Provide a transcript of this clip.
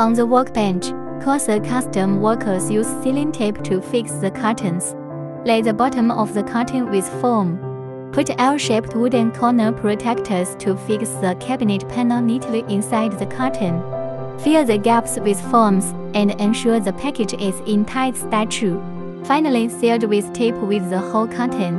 On the workbench, Casa Custom workers use sealing tape to fix the cartons. Lay the bottom of the carton with foam. Put L-shaped wooden corner protectors to fix the cabinet panel neatly inside the carton. Fill the gaps with foams and ensure the package is in tight stature. Finally sealed with tape with the whole carton.